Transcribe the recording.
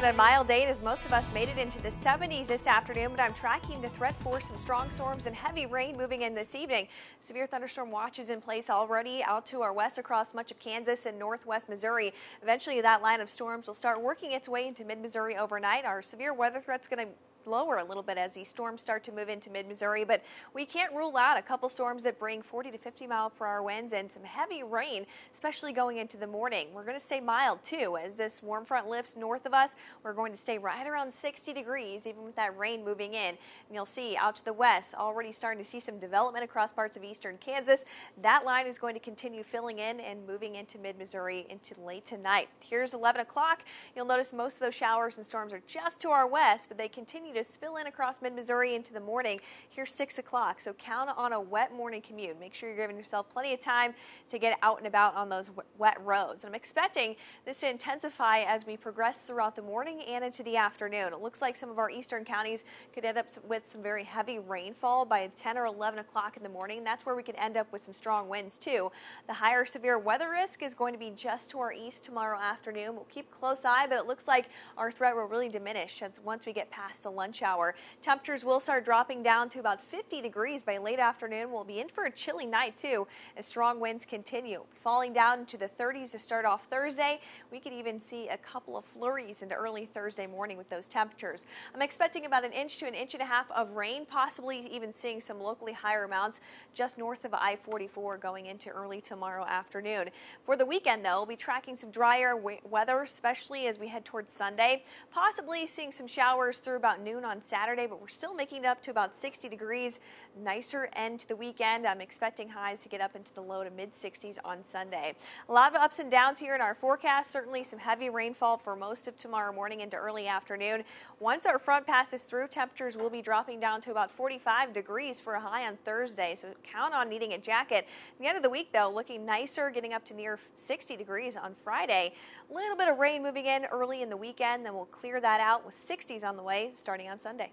been a mild day as most of us made it into the 70s this afternoon, but I'm tracking the threat for some strong storms and heavy rain moving in this evening. Severe thunderstorm watches in place already out to our west across much of Kansas and northwest Missouri. Eventually, that line of storms will start working its way into mid-Missouri overnight. Our severe weather threat's going to lower a little bit as these storms start to move into mid-Missouri, but we can't rule out a couple storms that bring 40 to 50 mile per hour winds and some heavy rain, especially going into the morning. We're going to stay mild too as this warm front lifts north of us. We're going to stay right around 60 degrees even with that rain moving in. And you'll see out to the west already starting to see some development across parts of eastern Kansas. That line is going to continue filling in and moving into mid-Missouri into late tonight. Here's 11 o'clock. You'll notice most of those showers and storms are just to our west, but they continue to spill in across mid-Missouri into the morning. Here's 6 o'clock, so count on a wet morning commute. Make sure you're giving yourself plenty of time to get out and about on those wet roads. And I'm expecting this to intensify as we progress throughout the morning and into the afternoon. It looks like some of our eastern counties could end up with some very heavy rainfall by 10 or 11 o'clock in the morning. That's where we could end up with some strong winds too. The higher severe weather risk is going to be just to our east tomorrow afternoon. We'll keep close eye, but it looks like our threat will really diminish once we get past the lunch lunch hour. Temperatures will start dropping down to about 50 degrees by late afternoon. We'll be in for a chilly night too as strong winds continue. Falling down to the 30s to start off Thursday. We could even see a couple of flurries into early Thursday morning with those temperatures. I'm expecting about an inch to an inch and a half of rain, possibly even seeing some locally higher amounts just north of I-44 going into early tomorrow afternoon. For the weekend though, we'll be tracking some drier weather, especially as we head towards Sunday. Possibly seeing some showers through about noon on Saturday, but we're still making it up to about 60 degrees. Nicer end to the weekend. I'm expecting highs to get up into the low to mid 60s on Sunday. A lot of ups and downs here in our forecast. Certainly some heavy rainfall for most of tomorrow morning into early afternoon. Once our front passes through, temperatures will be dropping down to about 45 degrees for a high on Thursday, so count on needing a jacket. the end of the week, though, looking nicer, getting up to near 60 degrees on Friday. A little bit of rain moving in early in the weekend, then we'll clear that out with 60s on the way starting on Sunday.